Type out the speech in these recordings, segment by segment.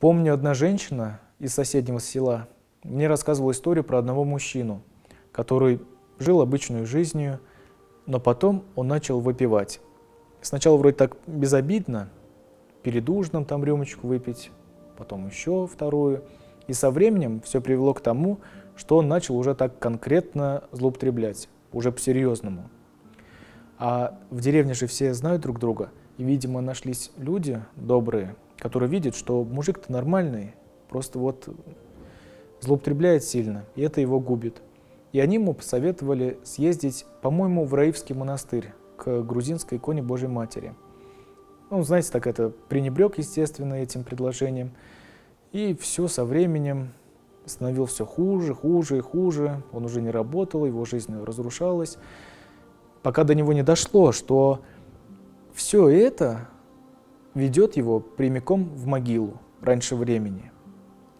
Помню, одна женщина из соседнего села мне рассказывала историю про одного мужчину, который жил обычную жизнью, но потом он начал выпивать. Сначала вроде так безобидно, перед ужином там рюмочку выпить, потом еще вторую. И со временем все привело к тому, что он начал уже так конкретно злоупотреблять, уже по-серьезному. А в деревне же все знают друг друга, и, видимо, нашлись люди добрые, которые видят, что мужик-то нормальный, просто вот злоупотребляет сильно, и это его губит. И они ему посоветовали съездить, по-моему, в Раивский монастырь, к грузинской иконе Божьей Матери. Ну, знаете, так это пренебрег, естественно, этим предложением. И все со временем становилось все хуже, хуже и хуже. Он уже не работал, его жизнь разрушалась. Пока до него не дошло, что все это ведет его прямиком в могилу раньше времени.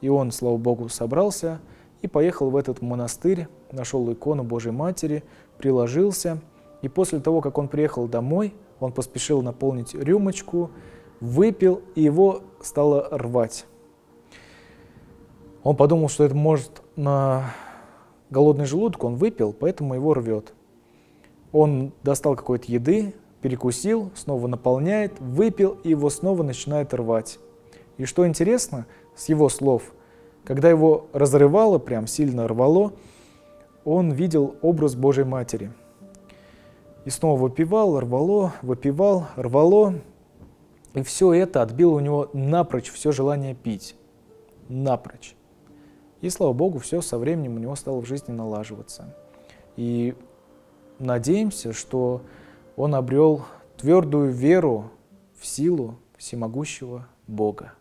И он, слава Богу, собрался и поехал в этот монастырь, нашел икону Божьей Матери, приложился. И после того, как он приехал домой, он поспешил наполнить рюмочку, выпил, и его стало рвать. Он подумал, что это может на голодный желудок, он выпил, поэтому его рвет. Он достал какой-то еды, перекусил, снова наполняет, выпил, и его снова начинает рвать. И что интересно, с его слов, когда его разрывало, прям сильно рвало, он видел образ Божьей Матери. И снова выпивал, рвало, выпивал, рвало. И все это отбило у него напрочь все желание пить. Напрочь. И, слава Богу, все со временем у него стало в жизни налаживаться. И надеемся, что он обрел твердую веру в силу всемогущего Бога.